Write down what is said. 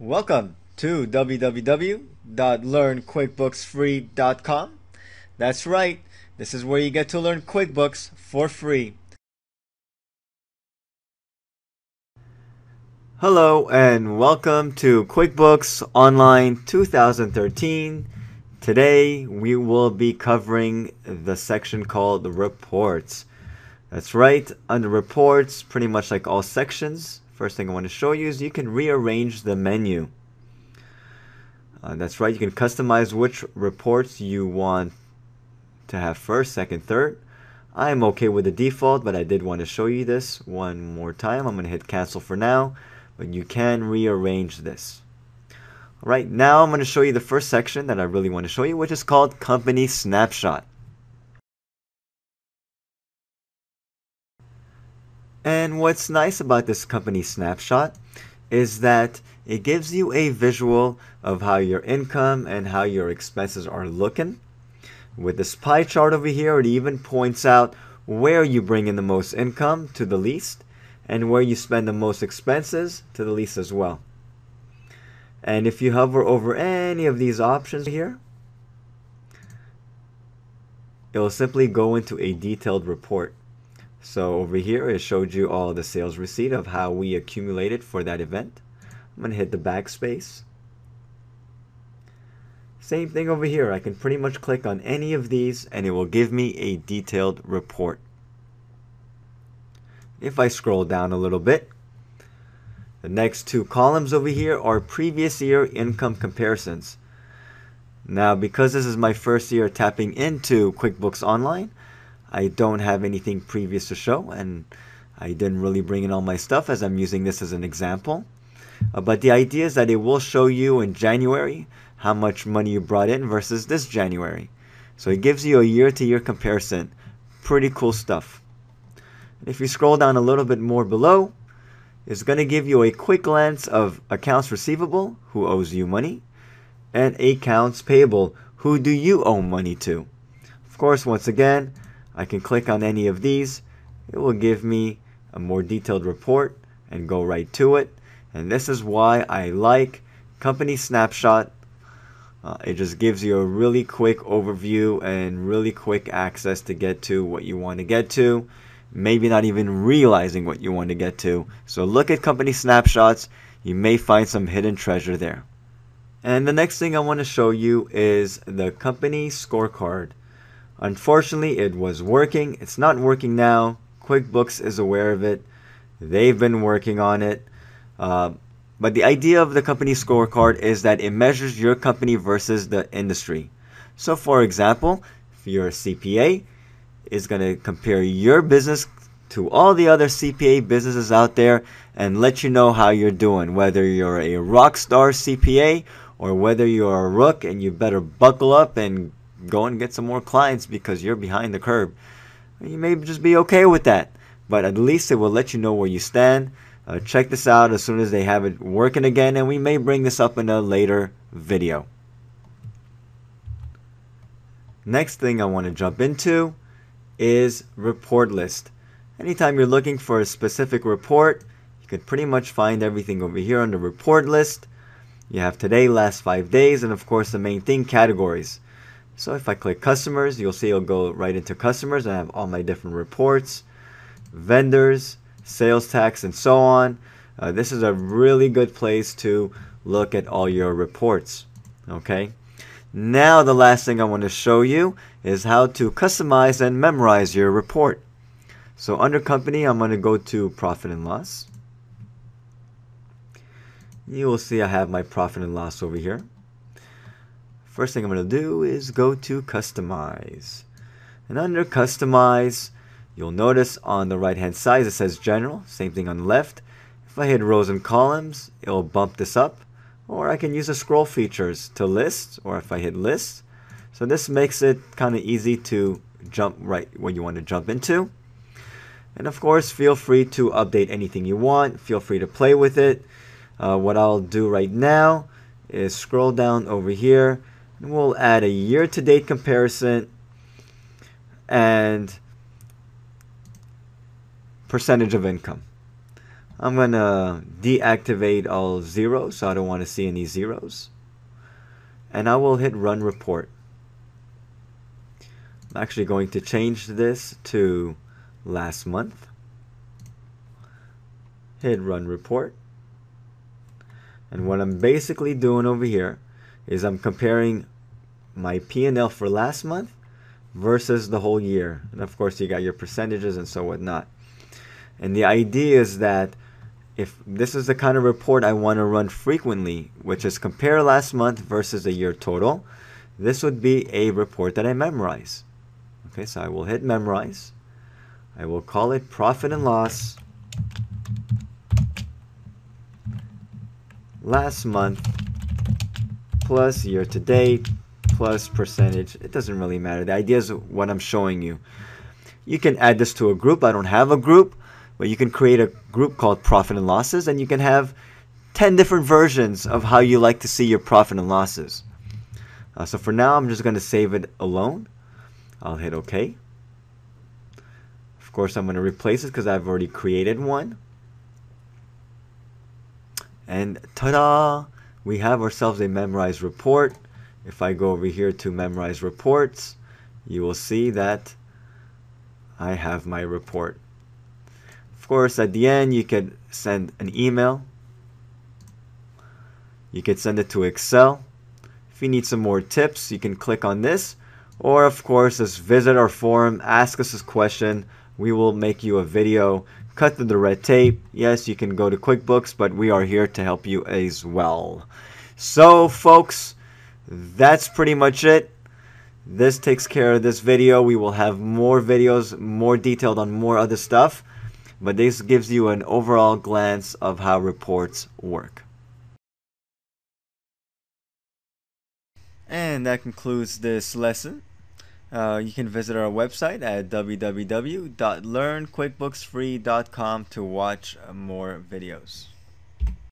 Welcome to www.learnquickbooksfree.com. That's right, this is where you get to learn QuickBooks for free. Hello and welcome to QuickBooks Online 2013. Today we will be covering the section called Reports. That's right, under Reports, pretty much like all sections, First thing I want to show you is you can rearrange the menu. Uh, that's right, you can customize which reports you want to have first, second, third. I'm okay with the default, but I did want to show you this one more time. I'm going to hit cancel for now, but you can rearrange this. Alright, now I'm going to show you the first section that I really want to show you, which is called Company Snapshot. And what's nice about this company snapshot is that it gives you a visual of how your income and how your expenses are looking. With this pie chart over here, it even points out where you bring in the most income to the least and where you spend the most expenses to the least as well. And if you hover over any of these options here, it will simply go into a detailed report. So over here, it showed you all the sales receipt of how we accumulated for that event. I'm going to hit the backspace. Same thing over here. I can pretty much click on any of these and it will give me a detailed report. If I scroll down a little bit, the next two columns over here are previous year income comparisons. Now, because this is my first year tapping into QuickBooks Online, I don't have anything previous to show and I didn't really bring in all my stuff as I'm using this as an example. Uh, but the idea is that it will show you in January how much money you brought in versus this January. So it gives you a year to year comparison. Pretty cool stuff. If you scroll down a little bit more below, it's going to give you a quick glance of accounts receivable, who owes you money, and accounts payable, who do you owe money to. Of course, once again, I can click on any of these. It will give me a more detailed report and go right to it. And this is why I like Company Snapshot. Uh, it just gives you a really quick overview and really quick access to get to what you want to get to. Maybe not even realizing what you want to get to. So look at company snapshots. You may find some hidden treasure there. And the next thing I want to show you is the company scorecard. Unfortunately, it was working. It's not working now. QuickBooks is aware of it. They've been working on it. Uh, but the idea of the company scorecard is that it measures your company versus the industry. So, for example, if you're a CPA, is going to compare your business to all the other CPA businesses out there and let you know how you're doing, whether you're a rock star CPA or whether you're a rook and you better buckle up and go and get some more clients because you're behind the curve. You may just be okay with that, but at least it will let you know where you stand. Uh, check this out as soon as they have it working again, and we may bring this up in a later video. Next thing I want to jump into is report list. Anytime you're looking for a specific report, you can pretty much find everything over here on the report list. You have today, last five days, and of course the main thing, categories. So if I click customers, you'll see it'll go right into customers. I have all my different reports, vendors, sales tax, and so on. Uh, this is a really good place to look at all your reports. Okay. Now the last thing I want to show you is how to customize and memorize your report. So under company, I'm going to go to profit and loss. You will see I have my profit and loss over here. First thing I'm going to do is go to Customize. And under Customize, you'll notice on the right hand side it says General. Same thing on the left. If I hit rows and columns, it'll bump this up. Or I can use the scroll features to list, or if I hit list. So this makes it kind of easy to jump right where you want to jump into. And of course, feel free to update anything you want. Feel free to play with it. Uh, what I'll do right now is scroll down over here and we'll add a year-to-date comparison and percentage of income. I'm going to deactivate all zeros, so I don't want to see any zeros. And I will hit run report. I'm actually going to change this to last month. Hit run report. And what I'm basically doing over here is I'm comparing my P&L for last month versus the whole year. And of course, you got your percentages and so whatnot. And the idea is that if this is the kind of report I want to run frequently, which is compare last month versus a year total, this would be a report that I memorize. Okay, so I will hit memorize. I will call it profit and loss last month plus year to date plus percentage. It doesn't really matter. The idea is what I'm showing you. You can add this to a group. I don't have a group, but you can create a group called profit and losses and you can have 10 different versions of how you like to see your profit and losses. Uh, so for now, I'm just going to save it alone. I'll hit OK. Of course, I'm going to replace it because I've already created one. And ta-da! We have ourselves a memorized report. If I go over here to memorize reports, you will see that I have my report. Of course, at the end, you could send an email. You could send it to Excel. If you need some more tips, you can click on this. Or, of course, just visit our forum, ask us a question. We will make you a video cut through the red tape. Yes, you can go to QuickBooks, but we are here to help you as well. So, folks, that's pretty much it. This takes care of this video. We will have more videos, more detailed on more other stuff, but this gives you an overall glance of how reports work. And that concludes this lesson. Uh, you can visit our website at www.learnquickbooksfree.com to watch more videos.